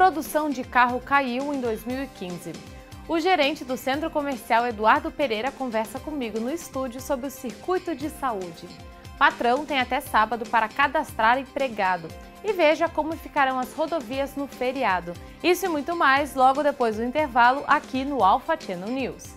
produção de carro caiu em 2015. O gerente do Centro Comercial Eduardo Pereira conversa comigo no estúdio sobre o circuito de saúde. Patrão tem até sábado para cadastrar empregado. E veja como ficarão as rodovias no feriado. Isso e muito mais logo depois do intervalo aqui no Alfa Channel News.